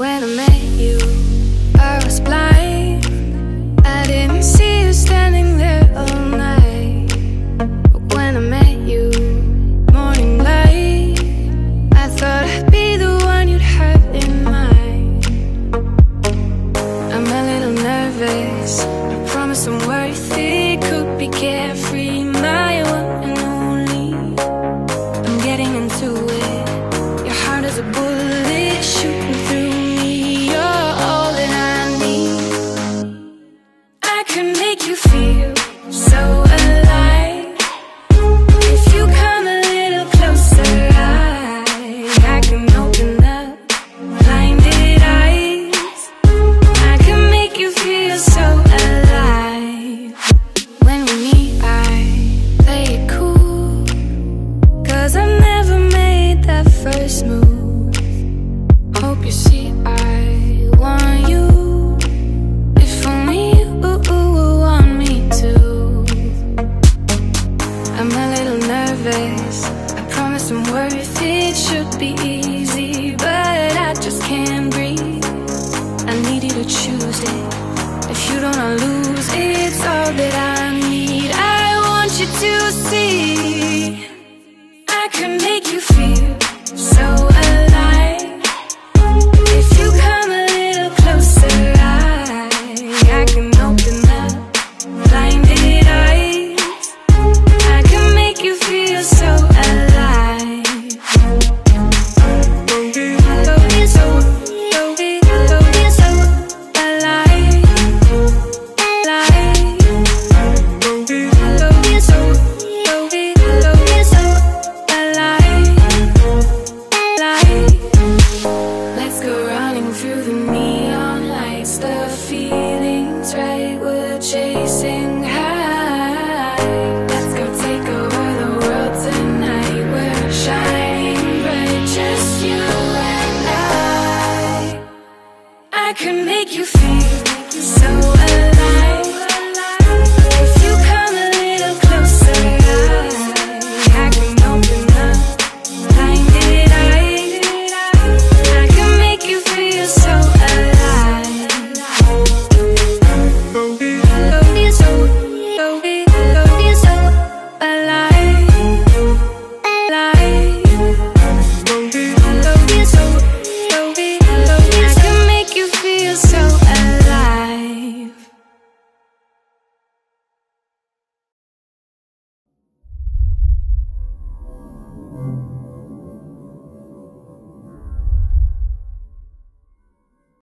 When I met you, I was blind. I didn't see you standing there all night. But when I met you, morning light, I thought I'd be the one you'd have in mind. I'm a little nervous. I promise I'm worth it. A bullet shooting through me. You're all that I need. I can make you feel so nervous. I promise I'm worth it. Should be easy, but I just can't breathe. I need you to choose it. If you don't, I'll lose. It's all that I I can make you feel so